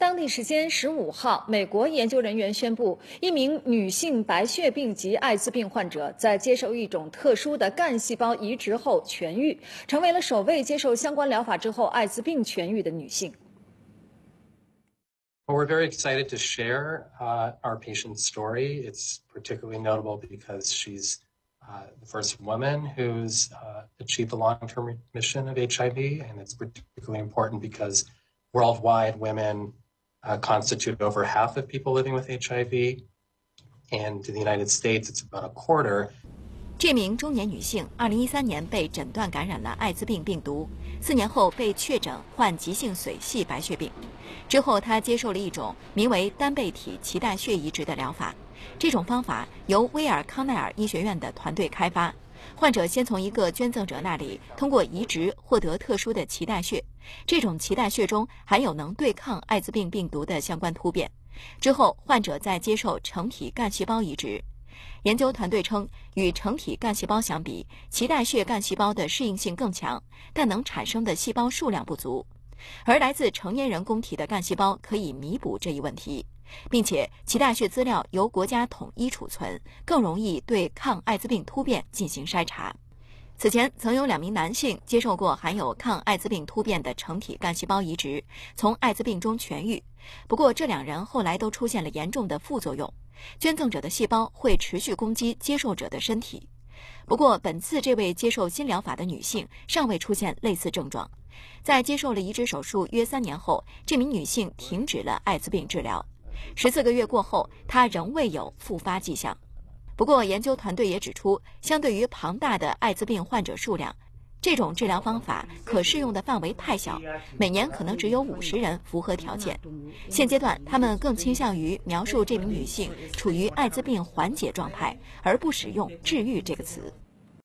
当地时间十五号，美国研究人员宣布，一名女性白血病及艾滋病患者在接受一种特殊的干细胞移植后痊愈，成为了首位接受相关疗法之后艾滋病痊愈的女性。Well, we're very excited to share uh, our patient's story. It's particularly notable because she's uh, the first woman who's uh, achieved a long-term remission of HIV, and it's particularly important because worldwide women uh, constitute over half of people living with HIV, and in the United States, it's about a quarter. 这名中年女性，二零一三年被诊断感染了艾滋病病毒，四年后被确诊患急性髓系白血病。之后，她接受了一种名为单倍体脐带血移植的疗法。这种方法由威尔康奈尔医学院的团队开发。患者先从一个捐赠者那里通过移植获得特殊的脐带血，这种脐带血中含有能对抗艾滋病病毒的相关突变。之后，患者再接受成体干细胞移植。研究团队称，与成体干细胞相比，脐带血干细胞的适应性更强，但能产生的细胞数量不足。而来自成年人供体的干细胞可以弥补这一问题，并且脐带血资料由国家统一储存，更容易对抗艾滋病突变进行筛查。此前曾有两名男性接受过含有抗艾滋病突变的成体干细胞移植，从艾滋病中痊愈。不过，这两人后来都出现了严重的副作用。捐赠者的细胞会持续攻击接受者的身体。不过，本次这位接受新疗法的女性尚未出现类似症状。在接受了移植手术约三年后，这名女性停止了艾滋病治疗。十四个月过后，她仍未有复发迹象。不过，研究团队也指出，相对于庞大的艾滋病患者数量，这种治疗方法可适用的范围太小，每年可能只有五十人符合条件。现阶段，他们更倾向于描述这名女性处于艾滋病缓解状态，而不使用“治愈”这个词。